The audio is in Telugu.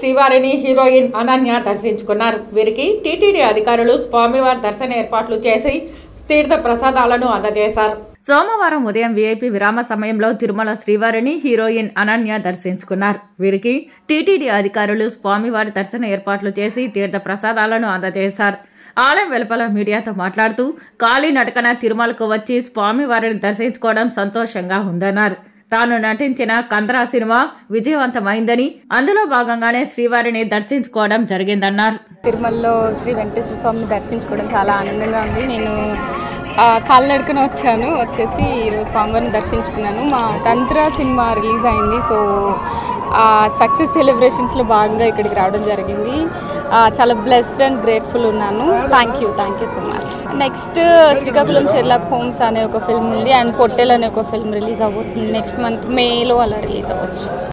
శ్రీవారిని హీరోయిన్ అనన్య దర్శించుకున్నారు. వీరికి టీటీడీ అధికారులు స్వామివారి దర్శన ఏర్పాట్లు చేసి తీర్థ ప్రసాదాలను అందజేశారు. సోమవారం ఉదయం వీఐపీ విరామ సమయంలో తిరుమల శ్రీవారిని హీరోయిన్ అనన్య దర్శించుకున్నారు. వీరికి టీటీడీ అధికారులు స్వామివారి దర్శన ఏర్పాట్లు చేసి తీర్థ ప్రసాదాలను అందజేశారు. ఆలయం వెలుపల మీడియాతో మాట్లాడుతూ ఖాళీ నడకన తిరుమలకు వచ్చి స్వామివారిని దర్శించుకోవడం సంతోషంగా ఉందన్నారు. తాను నటించిన కందరా సినిమా విజయవంతమైందని అందులో భాగంగానే శ్రీవారిని దర్శించుకోవడం జరిగిందన్నారు. తిరుమలలో శ్రీ వెంకటేశ్వర స్వామిని దర్శించుకోవడం చాలా ఆనందంగా ఉంది. నేను ఆ, కాలినడకన వచ్చాను. వచ్చేసి ఈరోజు స్వామివారిని దర్శించుకున్నాను. మా తంత్ర సినిమా రిలీజ్ అయింది. సో సక్సెస్ సెలబ్రేషన్స్లో భాగంగా ఇక్కడికి రావడం జరిగింది. చాలా బ్లెస్డ్ అండ్ గ్రేట్ఫుల్ ఉన్నాను. Thank you thank you so much next Srikakulam Sherlock Holmes అనే ఒక ఫిల్మ్ ఉంది. అండ్ పొట్టెల్ అనే ఒక ఫిల్మ్ రిలీజ్ అవ్వబోతుంది నెక్స్ట్ మంత్ మేలో అలా రిలీజ్ అవ్వచ్చు.